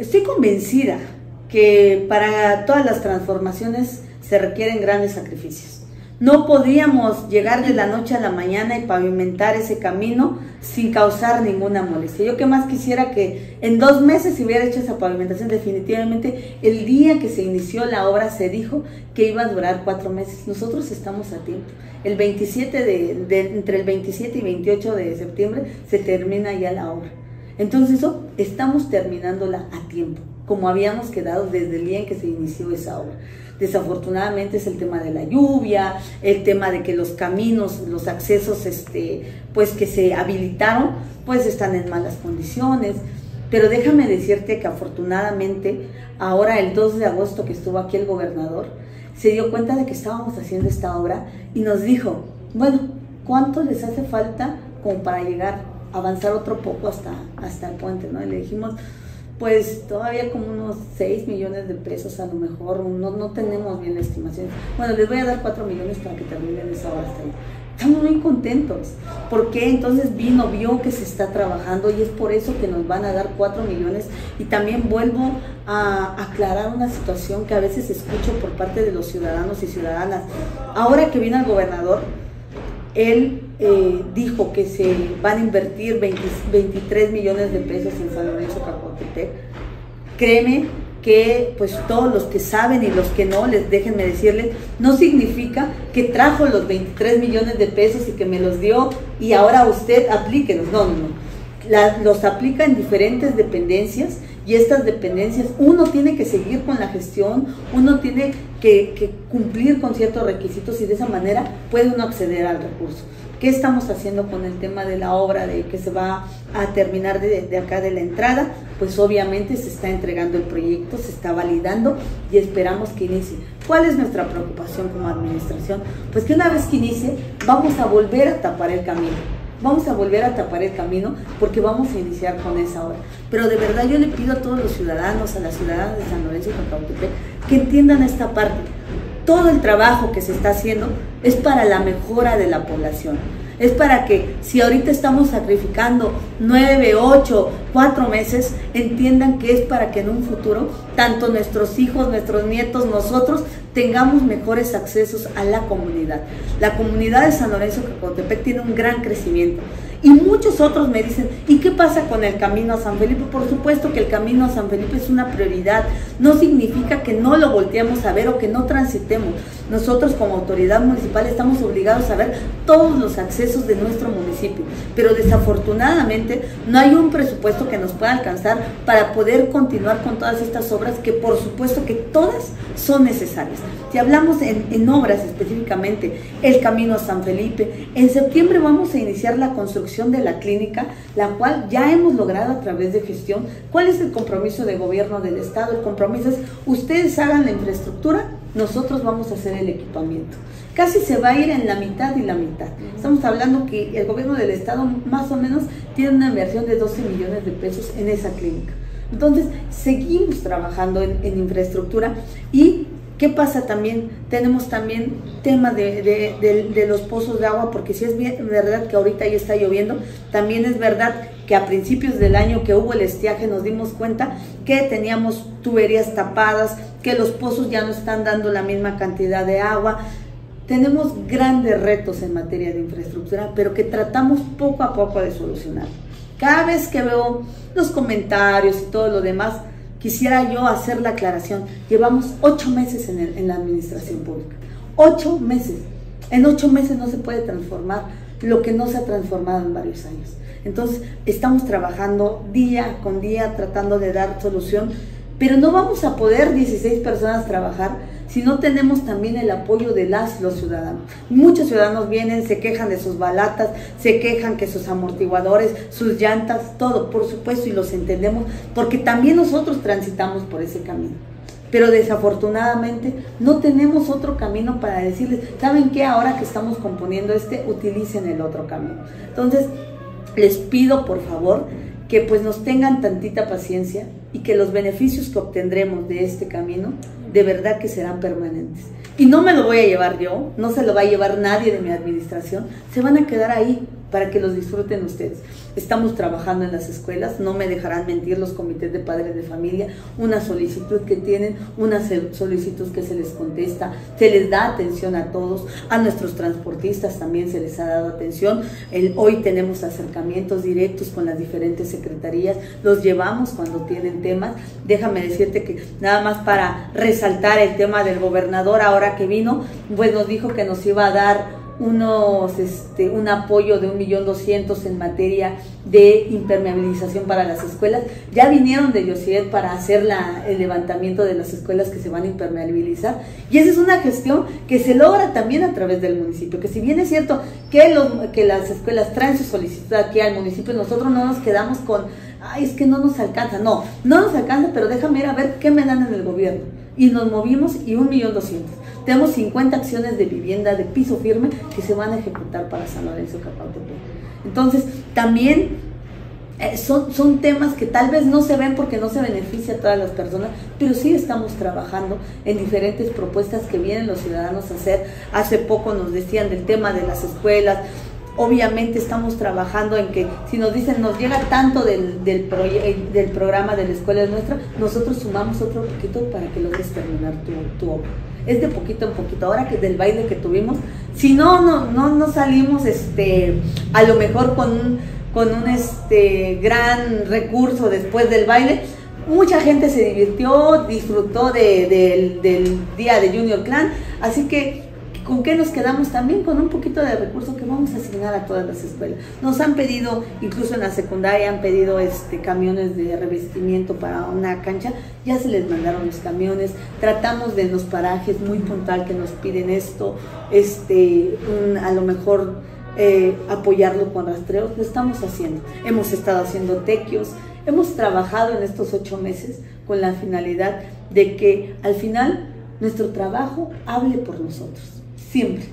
Estoy convencida que para todas las transformaciones se requieren grandes sacrificios. No podríamos llegar de la noche a la mañana y pavimentar ese camino sin causar ninguna molestia. Yo que más quisiera que en dos meses se hubiera hecho esa pavimentación. Definitivamente, el día que se inició la obra se dijo que iba a durar cuatro meses. Nosotros estamos a tiempo. El 27 de, entre el 27 y 28 de septiembre se termina ya la obra. Entonces, eso, estamos terminándola a tiempo, como habíamos quedado desde el día en que se inició esa obra. Desafortunadamente es el tema de la lluvia, el tema de que los caminos, los accesos, este, pues que se habilitaron, pues están en malas condiciones. Pero déjame decirte que afortunadamente ahora el 2 de agosto que estuvo aquí el gobernador, se dio cuenta de que estábamos haciendo esta obra y nos dijo, bueno, ¿cuánto les hace falta como para llegar, avanzar otro poco hasta, hasta el puente? ¿no? Y le dijimos, pues todavía como unos 6 millones de pesos a lo mejor, no, no tenemos bien la estimación. Bueno, les voy a dar 4 millones para que terminen esa obra hasta ahí. Estamos muy contentos, porque entonces vino, vio que se está trabajando y es por eso que nos van a dar 4 millones. Y también vuelvo a aclarar una situación que a veces escucho por parte de los ciudadanos y ciudadanas. Ahora que viene el gobernador, él eh, dijo que se van a invertir 23 millones de pesos en San Lorenzo Capotepec. Créeme que pues todos los que saben y los que no, les déjenme decirles, no significa que trajo los 23 millones de pesos y que me los dio y ahora usted aplíquenos. No, no, no. los aplica en diferentes dependencias y estas dependencias, uno tiene que seguir con la gestión, uno tiene que, cumplir con ciertos requisitos y de esa manera puede uno acceder al recurso. ¿Qué estamos haciendo con el tema de la obra de que se va a terminar de, acá de la entrada? Pues obviamente se está entregando el proyecto, se está validando y esperamos que inicie. ¿Cuál es nuestra preocupación como administración? Pues que una vez que inicie vamos a volver a tapar el camino vamos a volver a tapar el camino porque vamos a iniciar con esa obra. Pero de verdad yo le pido a todos los ciudadanos, a las ciudadanas de San Lorenzo y Cacautepec, que entiendan esta parte. Todo el trabajo que se está haciendo es para la mejora de la población. Es para que si ahorita estamos sacrificando nueve, ocho, cuatro meses, entiendan que es para que en un futuro tanto nuestros hijos, nuestros nietos, nosotros tengamos mejores accesos a la comunidad. La comunidad de San Lorenzo Cacotepec tiene un gran crecimiento. Y muchos otros me dicen, ¿y qué pasa con el camino a San Felipe? Por supuesto que el camino a San Felipe es una prioridad. No significa que no lo volteemos a ver o que no transitemos. Nosotros como autoridad municipal estamos obligados a ver todos los accesos de nuestro municipio. Pero desafortunadamente no hay un presupuesto que nos pueda alcanzar para poder continuar con todas estas obras que por supuesto que todas son necesarias. Si hablamos en, en obras específicamente, el camino a San Felipe, en septiembre vamos a iniciar la construcción de la clínica, la cual ya hemos logrado a través de gestión. ¿Cuál es el compromiso de gobierno del Estado? El compromiso es, ustedes hagan la infraestructura, nosotros vamos a hacer el equipamiento. Casi se va a ir en la mitad y la mitad. Estamos hablando que el gobierno del Estado más o menos tiene una inversión de 12 millones de pesos en esa clínica. Entonces, seguimos trabajando en, en infraestructura y ¿Qué pasa también? Tenemos también tema de, los pozos de agua, porque si es verdad que ahorita ya está lloviendo, también es verdad que a principios del año que hubo el estiaje nos dimos cuenta que teníamos tuberías tapadas, que los pozos ya no están dando la misma cantidad de agua. Tenemos grandes retos en materia de infraestructura, pero que tratamos poco a poco de solucionar. Cada vez que veo los comentarios y todo lo demás, quisiera yo hacer la aclaración. Llevamos ocho meses en, la administración pública. Ocho meses. En ocho meses no se puede transformar lo que no se ha transformado en varios años. Entonces, estamos trabajando día con día tratando de dar solución, pero no vamos a poder 16 personas trabajar si no tenemos también el apoyo de las los ciudadanos. Muchos ciudadanos vienen, se quejan de sus balatas, se quejan que sus amortiguadores, sus llantas, todo, por supuesto, y los entendemos, porque también nosotros transitamos por ese camino. Pero desafortunadamente no tenemos otro camino para decirles, ¿saben qué? Ahora que estamos componiendo este, utilicen el otro camino. Entonces, les pido por favor que pues nos tengan tantita paciencia y que los beneficios que obtendremos de este camino de verdad que serán permanentes. Y no me lo voy a llevar yo, no se lo va a llevar nadie de mi administración, se van a quedar ahí para que los disfruten ustedes. Estamos trabajando en las escuelas, no me dejarán mentir los comités de padres de familia, una solicitud que tienen, una solicitud que se les contesta, se les da atención a todos, a nuestros transportistas también se les ha dado atención. Hoy tenemos acercamientos directos con las diferentes secretarías, los llevamos cuando tienen temas. Déjame decirte que nada más para resaltar el tema del gobernador ahora que vino, pues nos dijo que nos iba a dar unos, este, un apoyo de un millón doscientos en materia de impermeabilización para las escuelas. Ya vinieron de Yosiet para hacer la, el levantamiento de las escuelas que se van a impermeabilizar. Y esa es una gestión que se logra también a través del municipio. Que si bien es cierto que, los, que las escuelas traen su solicitud aquí al municipio, nosotros no nos quedamos con, ay, es que no nos alcanza. No, no nos alcanza, pero déjame ir a ver qué me dan en el gobierno. Y nos movimos y un millón doscientos. Tenemos 50 acciones de vivienda de piso firme que se van a ejecutar para San Lorenzo Capautepec. Entonces, también eh, son, son temas que tal vez no se ven porque no se beneficia a todas las personas, pero sí estamos trabajando en diferentes propuestas que vienen los ciudadanos a hacer. Hace poco nos decían del tema de las escuelas, obviamente estamos trabajando en que si nos dicen nos llega tanto del, del, del programa de la escuela nuestra, nosotros sumamos otro poquito para que logres terminar tu, tu obra es de poquito en poquito. Ahora que del baile que tuvimos, si no, no, no, no salimos este, a lo mejor con un, con un este, gran recurso después del baile, mucha gente se divirtió, disfrutó del día de Junior Clan, así que ¿Con qué nos quedamos también? Con un poquito de recursos que vamos a asignar a todas las escuelas. Nos han pedido, incluso en la secundaria, han pedido este, camiones de revestimiento para una cancha. Ya se les mandaron los camiones. Tratamos de los parajes muy puntual que nos piden esto, este, a lo mejor eh, apoyarlo con rastreos. Lo estamos haciendo. Hemos estado haciendo tequios. Hemos trabajado en estos ocho meses con la finalidad de que al final nuestro trabajo hable por nosotros siempre.